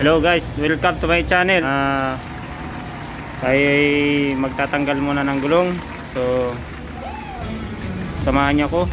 Hello guys, welcome to my channel. Ah, tayo ay magtatanggal muna ng gulong. So, samahan niyo ako.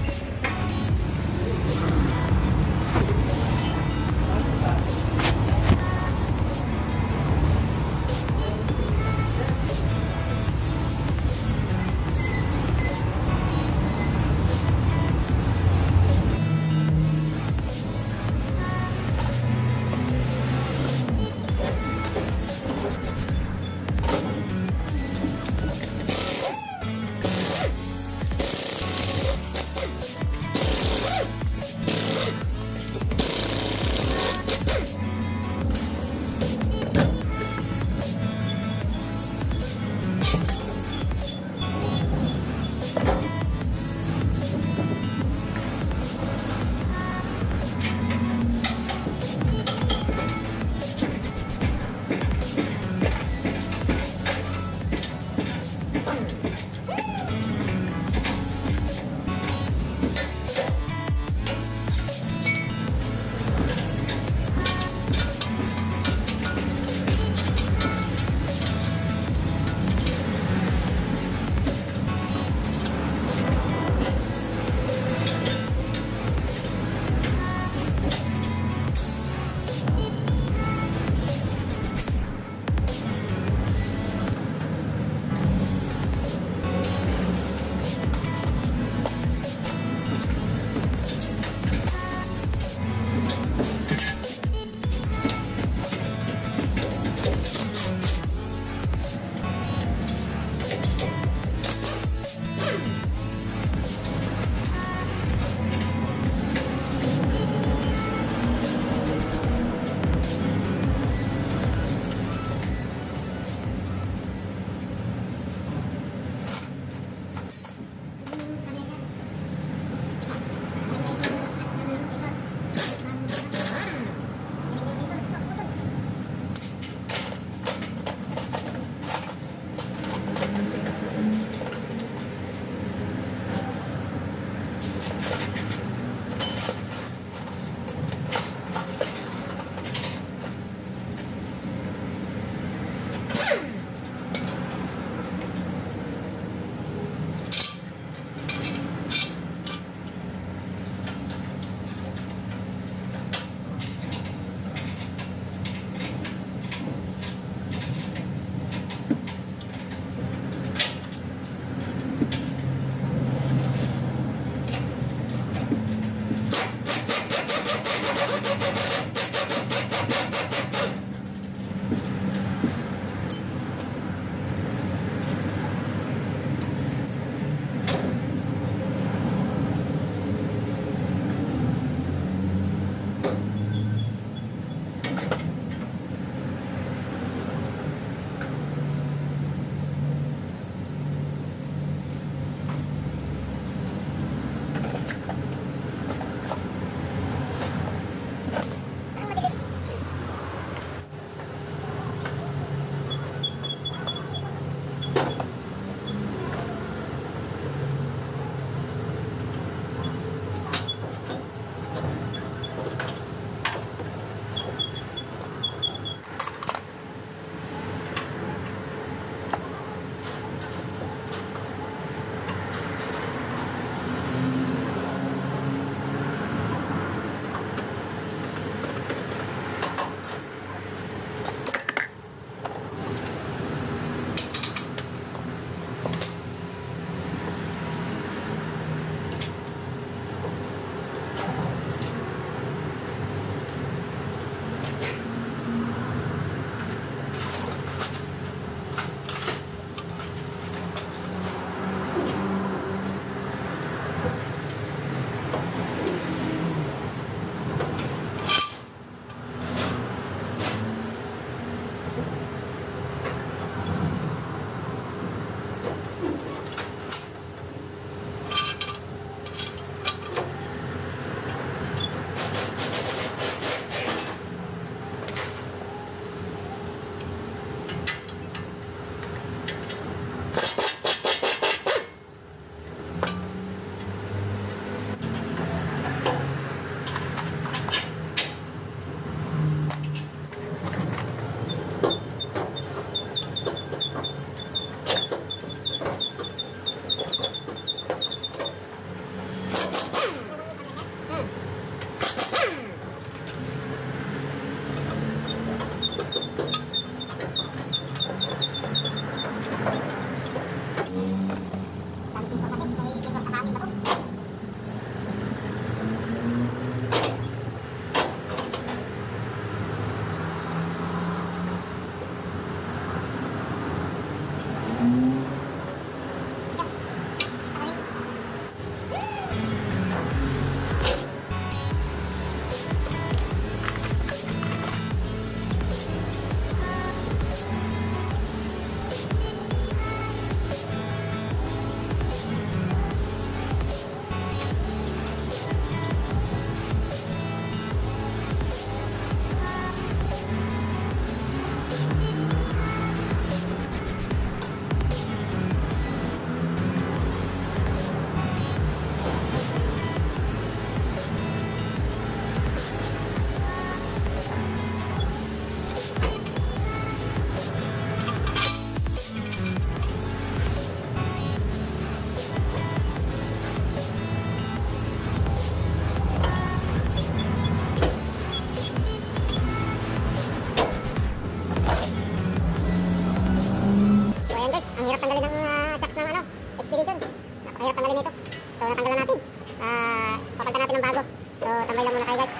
aspiration. Napakahirap tanggalin ito. So, natanggalan natin. Uh, papalitan natin ng bago. So, tambay lang muna tayo guys.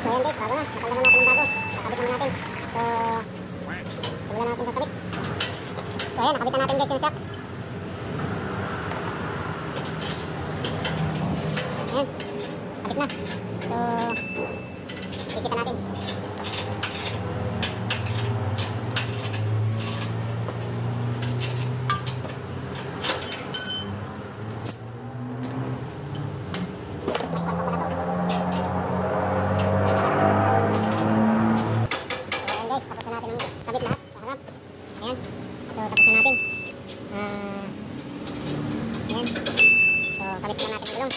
So, ayan guys, bago na. Natanggalan natin ng bago. Nakabit naman natin. So, simulan natin kakabit. So, ayan, nakabitan natin guys yung shocks. Ayan, kabit na. So, ikita natin. Kabit na natin gulong.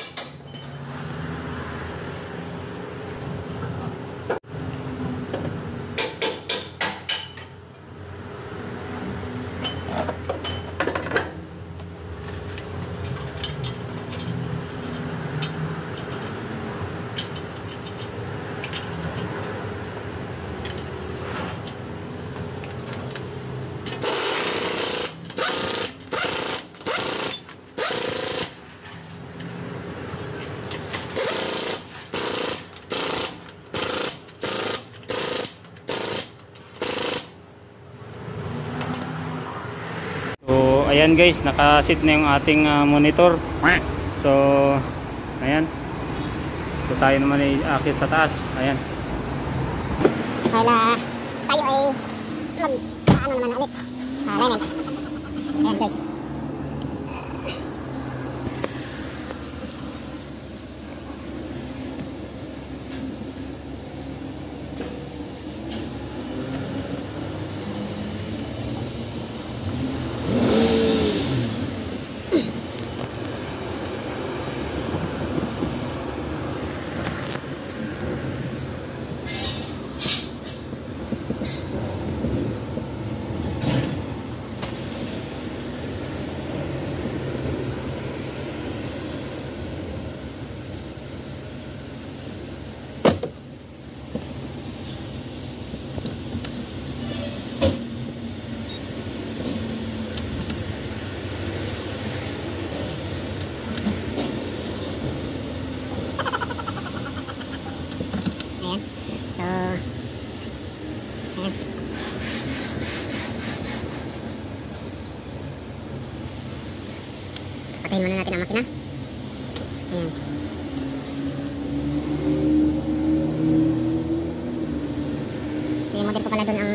So, ayan guys, nakasit na yung ating ah, monitor. So, ayan. So, tayo naman ay akit sa taas. Ayan. Kaya tayo ay mag ano naman ulit. Alignment. Ayan guys. Ayan. So, ayan. Patayin muna natin ang makina. Ayan. So, yung model ko pala doon ang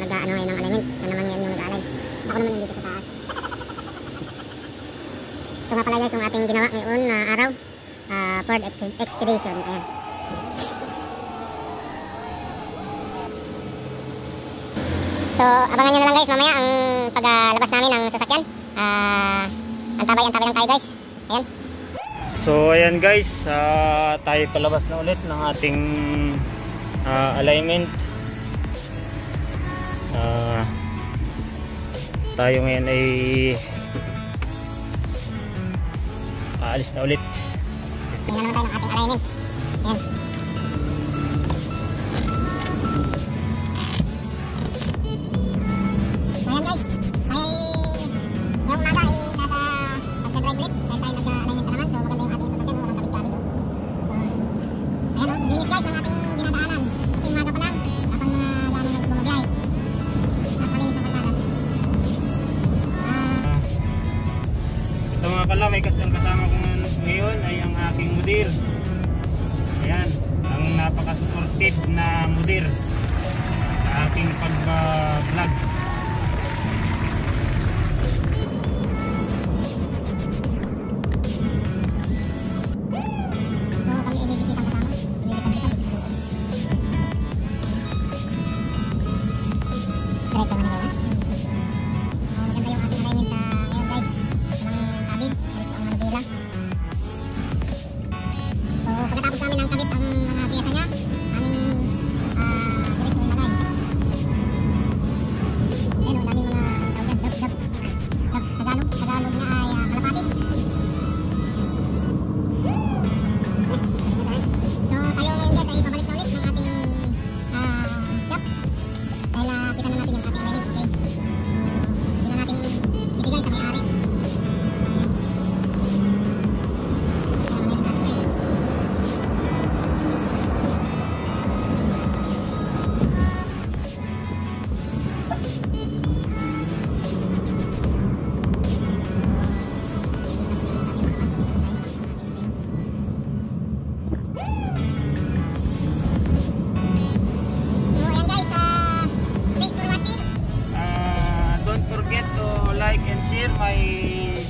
nag-ano ngayon ng alignment. Siya naman yan yung nag-align. Ako naman yung dito sa taas. Ito nga pala guys yung ating ginawa ngayon na araw. Ah, Ford Ex- Expedition. Ayan. So, abangan nyo na lang guys mamaya ang paglabas namin ng sasakyan. Ah, antabay, antabay lang tayo guys. Ayan. So, ayan guys. ah, tayo palabas na ulit ng ating ah, alignment. Ah, tayo ngayon ay aalis na ulit. Tingnan naman tayo ng ating alignment. Ayan. Kala, may kas ang kasama ko ngayon ay ang aking mudir. Ayan, ang napaka-supportive na mudir sa aking pag-vlog.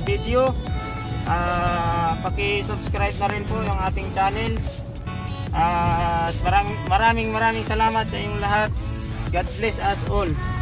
Video. Ah, paki-subscribe na rin po yung ating channel. Ah, at maraming, maraming maraming salamat sa inyong lahat. God bless us all.